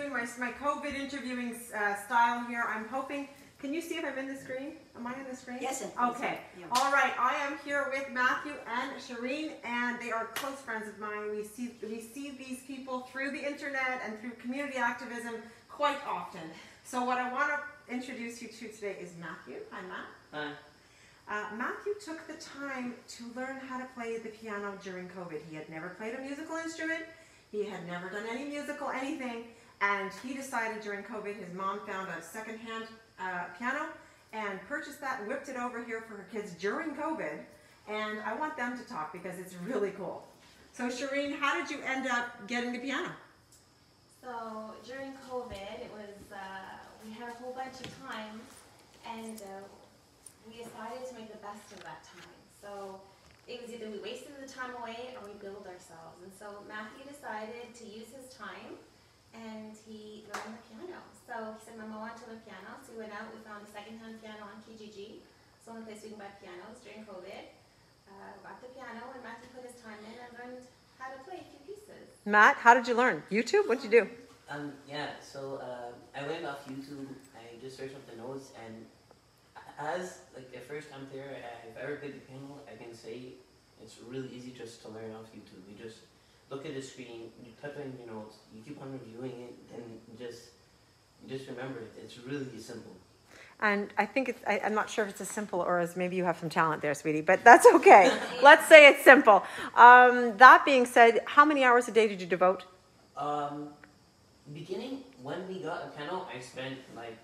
my, my COVID interviewing uh, style here. I'm hoping, can you see if I'm in the screen? Am I in the screen? Yes. Okay. Yeah. All right. I am here with Matthew and Shireen, and they are close friends of mine. We see we see these people through the internet and through community activism quite often. So what I want to introduce you to today is Matthew. Hi, Matt. Hi. Uh, Matthew took the time to learn how to play the piano during COVID. He had never played a musical instrument. He had never done any musical anything, and he decided during COVID, his mom found a secondhand uh, piano and purchased that and whipped it over here for her kids during COVID. And I want them to talk because it's really cool. So Shireen, how did you end up getting the piano? So during COVID, it was uh, we had a whole bunch of time, and uh, we decided to make the best of that time. So it was either we wasted the time away or we build ourselves. And so Matthew decided to use his time, and he learned the piano. So he said, "Mama, I want to learn piano." So we went out. We found a secondhand piano on Kijiji. It's the only place we can buy pianos during COVID. Uh, bought the piano, and Matthew put his time in and learned how to play a few pieces. Matt, how did you learn? YouTube? What'd you do? Um, yeah, so uh, I went off YouTube. I just searched up the notes, and as like a first time player, I've ever played the piano, I can say it's really easy just to learn off YouTube. You just look at the screen, you type in your notes, you keep on reviewing it, then just just remember it. It's really simple. And I think it's, I, I'm not sure if it's as simple or as maybe you have some talent there, sweetie, but that's okay. Let's say it's simple. Um, that being said, how many hours a day did you devote? Um, beginning when we got a piano, I spent like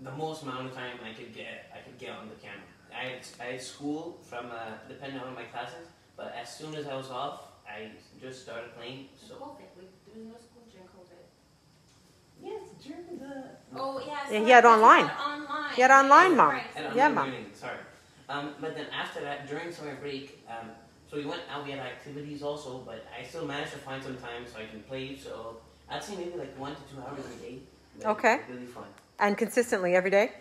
the most amount of time I could get. I could get on the piano. I had, I had school from uh, depending on my classes, but as soon as I was off, I just started playing. So COVID. We, there was no school during COVID. yes, during the Oh yeah. Yeah, so he had online. Online. He had online, Right, Mom. right, and so- Yeah, mom. Sorry. Um, but then after that, during summer break, um, so we went out. We had activities also, but I still managed to find some time so I can play. So I'd say maybe like one to two hours a day. but Okay. Really fun. And consistently every day?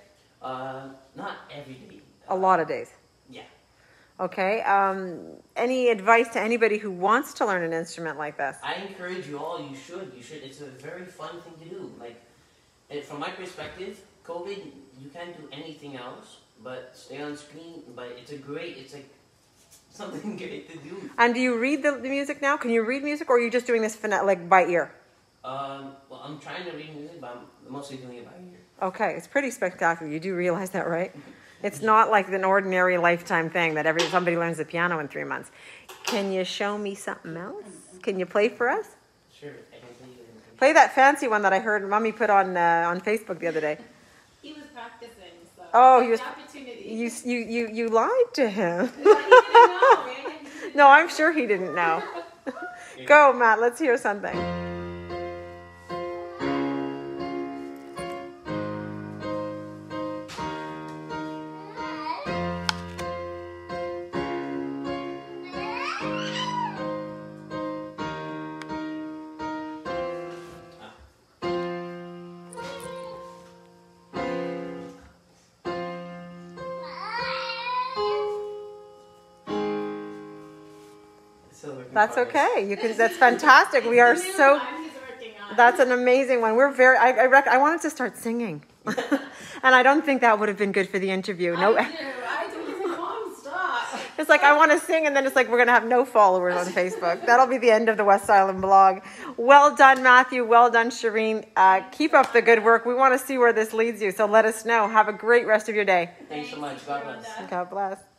Uh, not every day. A lot of days. Okay. Um, any advice to anybody who wants to learn an instrument like this? I encourage you all. You should. You should. It's a very fun thing to do. Like, from my perspective, COVID, you can't do anything else but stay on screen. But it's a great. It's like something great to do. And do you read the, the music now? Can you read music or are you just doing this phonet- like by ear? Um, well, I'm trying to read music, but I'm mostly doing it by ear. Okay, it's pretty spectacular. You do realize that, right? It's not like an ordinary lifetime thing that every somebody learns the piano in three months. Can you show me something else? Can you play for us? Sure, play you. in- Play that fancy one that I heard Mummy put on uh, on Facebook the other day. He was practicing, so. Oh, I he took was- The opportunity. You you you you lied to him. But he didn't know. He didn't No, I'm sure he didn't know. Go, Matt. Let's hear something. That's okay. You can. That's fantastic. We are It's the new so. one he's working on. That's an amazing one. We're very. I I, rec- I wanted to start singing, and I don't think that would have been good for the interview. No. I do. I do. Mom, stop. It's like I want to sing, and then it's like we're gonna have no followers on Facebook. That'll be the end of the West Island blog. Well done, Matthew. Well done, Shireen. Uh, keep up the good work. We want to see where this leads you, so let us know. Have a great rest of your day. Thanks so much. God bless. God bless.